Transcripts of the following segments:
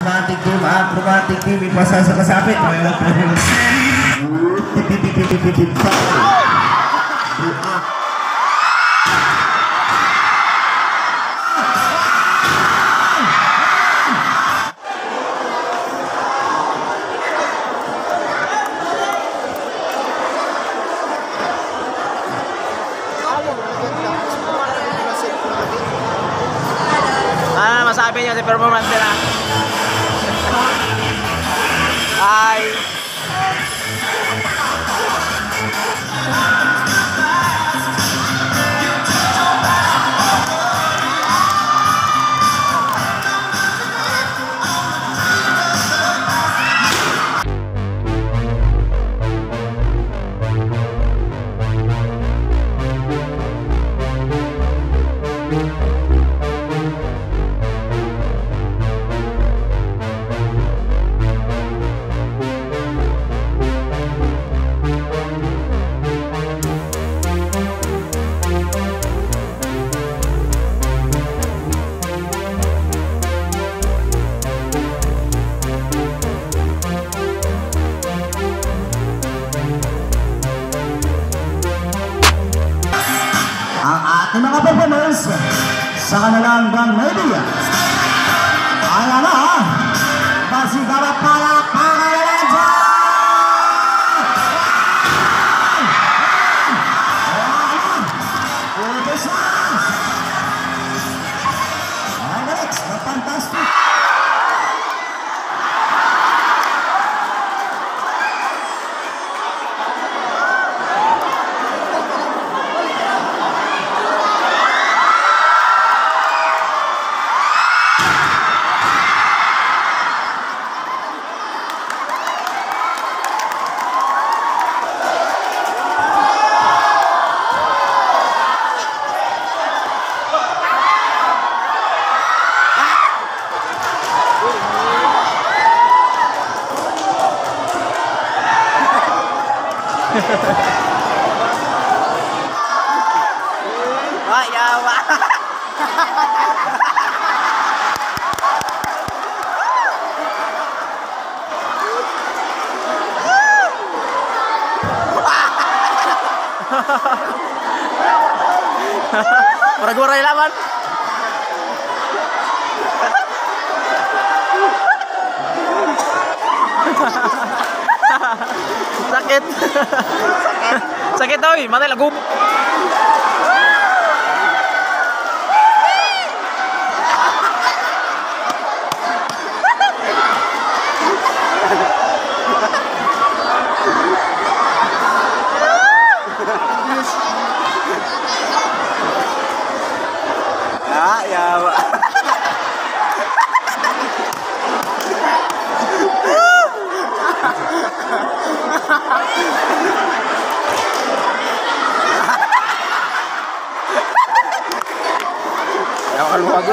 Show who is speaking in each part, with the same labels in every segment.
Speaker 1: Chromatic team, ah, chromatic team, ipasa sa
Speaker 2: performance nila?
Speaker 1: Bye. na performance sa kanilang band media. Ang anak Para
Speaker 2: guray laman. Sakit. Sakit. Sakit
Speaker 3: oi, mana lagu. Ahora lo hago.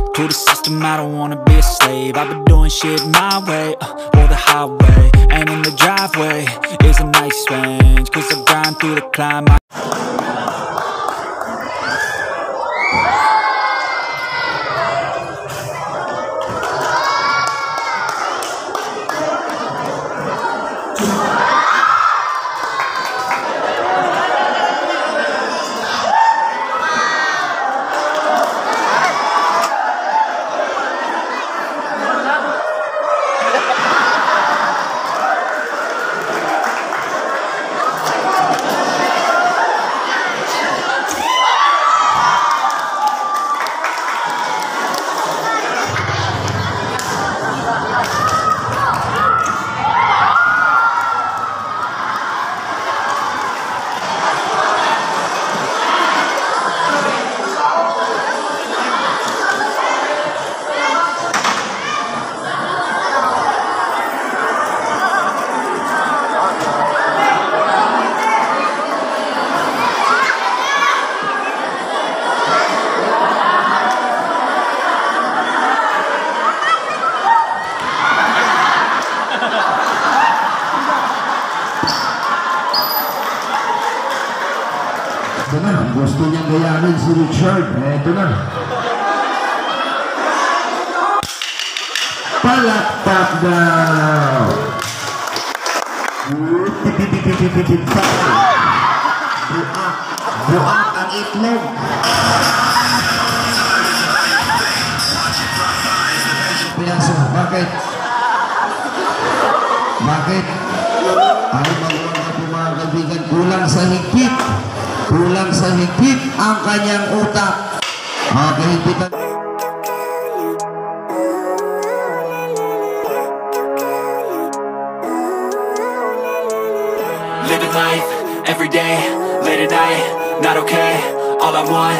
Speaker 3: To the system, I don't wanna be a slave. I've been doing shit my way, uh, or the highway. And in the driveway is a nice range. Cause I grind through the climb. I
Speaker 1: natin si Richard. Eto na. Palakpak daw. Buak. Buak ang itlog. Piyaso, bakit? Bakit? Ay, na po mga kaibigan, kulang sa higpit. Kulang sa higpit ang utak. Okay, higpitan.
Speaker 3: Living life, every day, late at night, not okay All I want,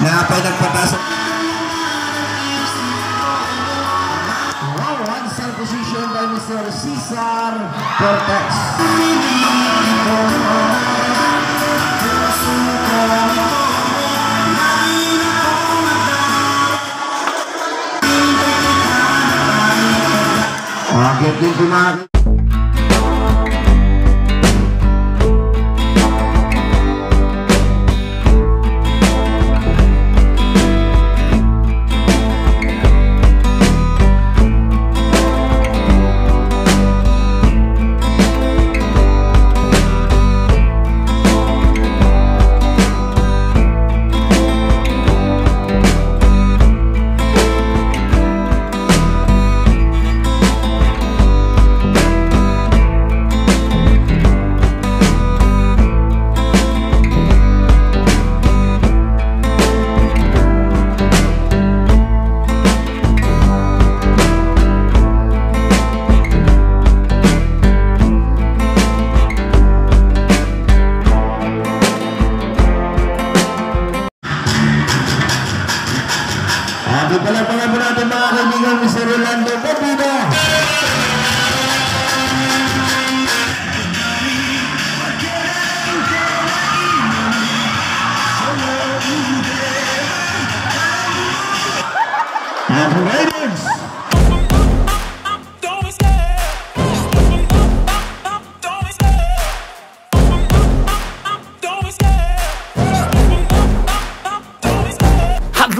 Speaker 1: napay nagpatas. Wow, one cell position by Mr. Cesar Cortez. Bakit din pumakit? Pala po natin mga kaibigan, Mr. Rolando!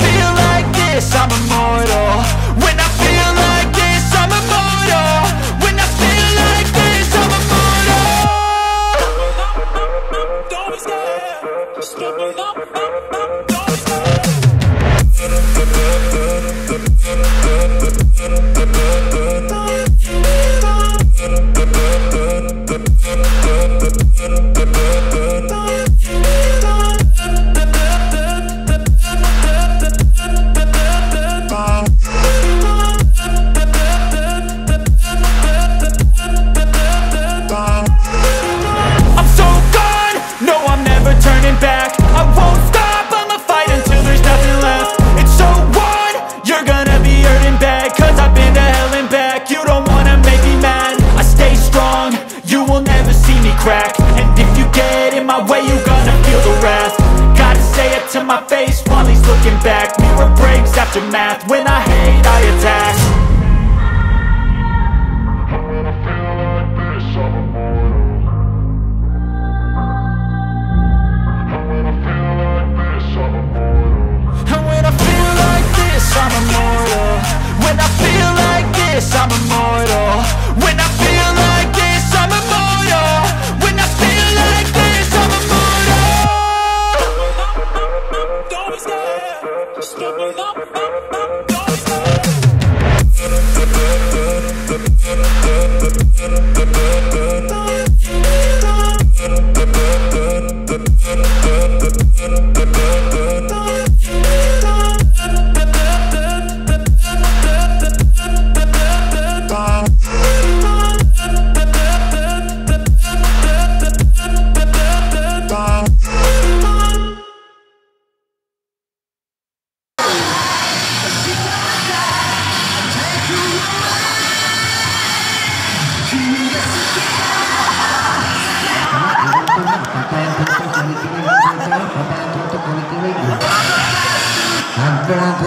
Speaker 3: feel like this, I'm immortal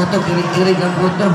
Speaker 1: untuk kiri-kiri ke kutub